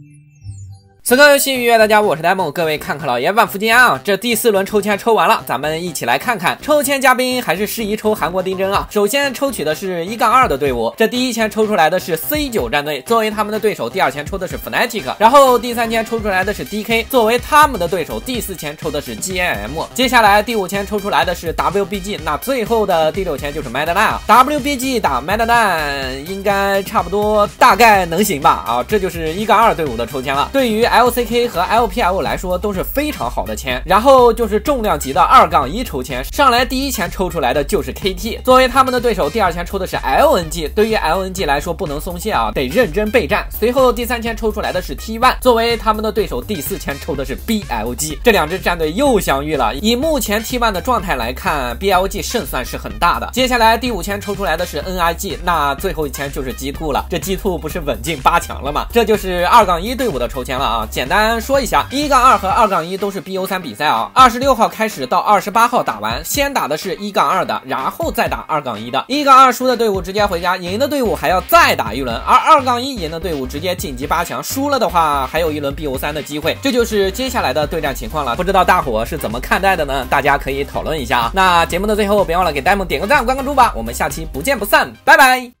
you. 此刻游戏愉悦大家，我是呆梦，各位看客老爷万福金安啊！这第四轮抽签抽完了，咱们一起来看看抽签嘉宾还是适宜抽韩国丁真啊。首先抽取的是一杠二的队伍，这第一签抽出来的是 C 九战队，作为他们的对手；第二签抽的是 Fnatic，然后第三签抽出来的是 DK，作为他们的对手；第四签抽的是 GAM，接下来第五签抽出来的是 WBG，那最后的第六签就是 Mad Lion。WBG 打 Mad Lion 应该差不多，大概能行吧？啊，这就是一杠二队伍的抽签了。对于 LCK 和 LPL 来说都是非常好的签，然后就是重量级的二杠一抽签，上来第一签抽出来的就是 KT，作为他们的对手，第二签抽的是 LNG，对于 LNG 来说不能松懈啊，得认真备战。随后第三签抽出来的是 T1，作为他们的对手，第四签抽的是 BLG，这两支战队又相遇了。以目前 T1 的状态来看，BLG 胜算是很大的。接下来第五签抽出来的是 NIG，那最后一签就是 G2 了，这 G2 不是稳进八强了吗？这就是二杠一队伍的抽签了啊。简单说一下，一杠二和二杠一都是 BO 三比赛啊。二十六号开始到二十八号打完，先打的是一杠二的，然后再打二杠一的。一杠二输的队伍直接回家，赢的队伍还要再打一轮。而二杠一赢的队伍直接晋级八强，输了的话还有一轮 BO 三的机会。这就是接下来的对战情况了。不知道大伙是怎么看待的呢？大家可以讨论一下啊。那节目的最后，别忘了给呆萌点个赞，关个注吧。我们下期不见不散，拜拜。